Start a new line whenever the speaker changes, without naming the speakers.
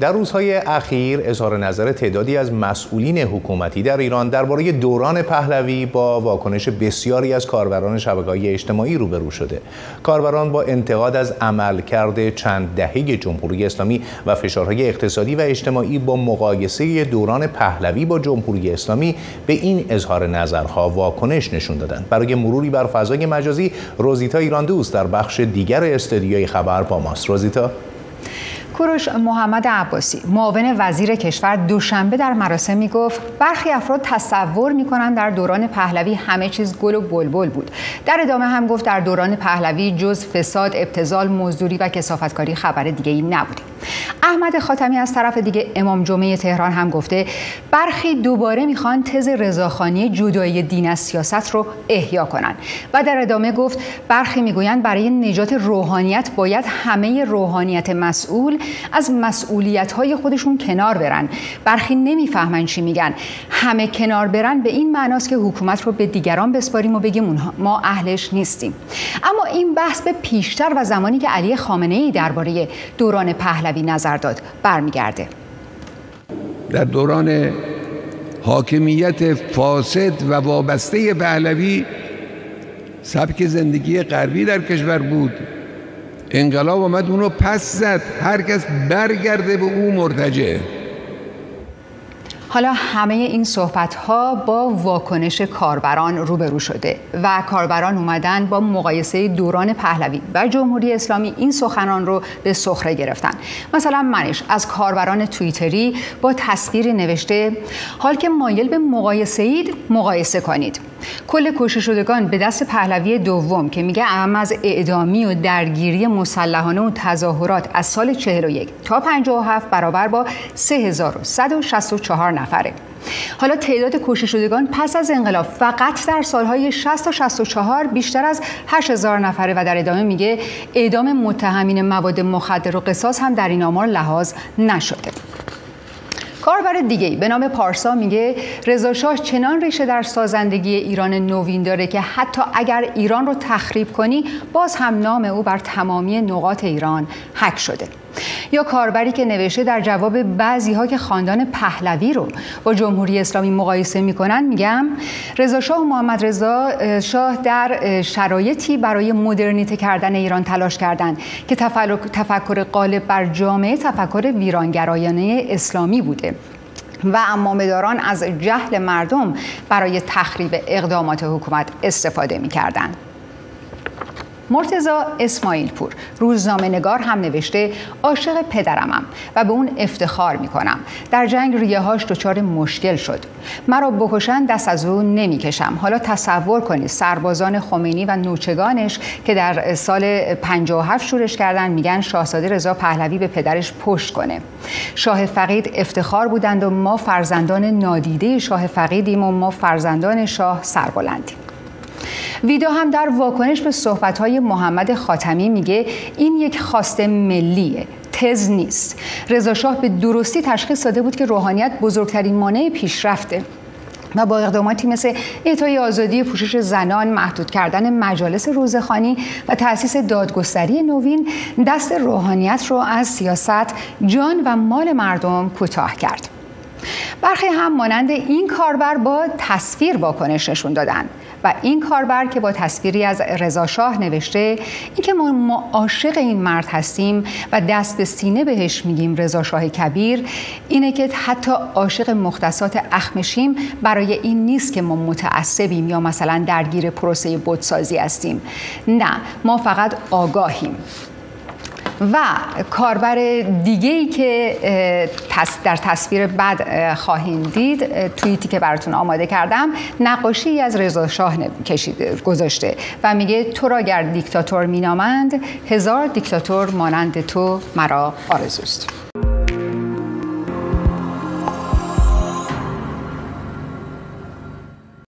در روزهای اخیر اظهار نظر تعدادی از مسئولین حکومتی در ایران درباره دوران پهلوی با واکنش بسیاری از کاربران شبکه‌های اجتماعی روبرو شده. کاربران با انتقاد از عملکرد چند دهه جمهوری اسلامی و فشارهای اقتصادی و اجتماعی با مقایسه دوران پهلوی با جمهوری اسلامی به این اظهار نظرها واکنش نشون دادند. برای مروری بر فضای مجازی روزیتا ایران دوست در بخش دیگر استودیوی خبر با ماست. روزیتا
کوروش محمد عباسی معاون وزیر کشور دوشنبه در مراسمی گفت برخی افراد تصور می‌کنند در دوران پهلوی همه چیز گل و بلبل بود. در ادامه هم گفت در دوران پهلوی جز فساد ابتزال مزدوری و کسافتکاری خبر دیگه ای نبوده. احمد خاتمی از طرف دیگه امام جمعه تهران هم گفته برخی دوباره می‌خوان تز رضاخانی جدایی دین از سیاست رو احیا کنند و در ادامه گفت برخی می‌گویند برای نجات روحانیت باید همه روحانیت مسئول از مسئولیت های خودشون کنار برن. برخی نمی‌فهمن چی میگن. همه کنار برن به این معناست که حکومت رو به دیگران بسپاریم و بگیم ما اهلش نیستیم. اما این بحث به پیشتر و زمانی که علی خامنه ای درباره دوران پهلوی نظر داد برمیگرده.
در دوران حاکمیت فاسد و وابسته پهلوی سبک زندگی غربی در کشور بود. انقلاب آمد اونو پس زد. هر کس برگرده به او مرتجه
حالا همه این صحبت ها با واکنش کاربران روبرو شده و کاربران اومدن با مقایسه دوران پهلوی و جمهوری اسلامی این سخنان رو به سخره گرفتن. مثلا منش از کاربران توییتری با تصویری نوشته حال که مایل به مقایسه اید مقایسه کنید. کل کشته شدگان به دست پهلوی دوم که میگه اهم از اعدامی و درگیری مسلحانه و تظاهرات از سال 41 تا 57 برابر با 3164 نفره. حالا تعداد کشته شدگان پس از انقلاب فقط در سالهای 60 تا 64 بیشتر از 8000 نفره و در ادامه میگه اعدام متهمین مواد مخدر و قصاص هم در این آمار لحاظ نشده. کاربر دیگه به نام پارسا میگه رضا چنان ریشه در سازندگی ایران نوین داره که حتی اگر ایران رو تخریب کنی باز هم نام او بر تمامی نقاط ایران حک شده. یا کاربری که نوشته در جواب بعضی ها که خاندان پهلوی رو با جمهوری اسلامی مقایسه می‌کنن میگم رضا شاه و محمد رضا شاه در شرایطی برای مدرنیته کردن ایران تلاش کردند که تفکر غالب بر جامعه تفکر ویرانگرایانه اسلامی بوده. و امامداران از جهل مردم برای تخریب اقدامات حکومت استفاده می مرتزا اسماعیل پور روزنامه نگار هم نوشته عاشق پدرمم و به اون افتخار می‌کنم. در جنگ ریههاش دچار مشکل شد. مرا بکشن دست از او نمی‌کشم. حالا تصور کنید سربازان خمینی و نوچگانش که در سال 57 شورش کردن میگن شاهزاده رضا پهلوی به پدرش پشت کنه. شاه فقید افتخار بودند و ما فرزندان نادیده شاه فقیدیم و ما فرزندان شاه سربلندیم. ویدو هم در واکنش به صحبت‌های محمد خاتمی میگه این یک خواسته ملیه تز نیست. رضا شاه به درستی تشخیص داده بود که روحانیت بزرگترین مانع پیشرفته و با اقداماتی مثل اعطای آزادی پوشش زنان محدود کردن مجالس روزخانی و تأسیس دادگستری نوین دست روحانیت رو از سیاست جان و مال مردم کوتاه کرد. برخی هم مانند این کاربر با تصویر واکنش نشون دادن و این کاربر که با تصویری از رضا شاه نوشته اینکه ما عاشق این مرد هستیم و دست به سینه بهش میگیم رضا شاه کبیر اینه که حتی عاشق مختصات اخمشیم برای این نیست که ما متعصبیم یا مثلا درگیر پروسه بودسازی هستیم. نه ما فقط آگاهیم. و کاربر دیگه ای که در تصویر بعد خواهیم دید توییتی که براتون آماده کردم نقاشی از رضا شاه گذاشته و میگه تو را گر دیکتاتور مینامند هزار دیکتاتور مانند تو مرا آرزوست.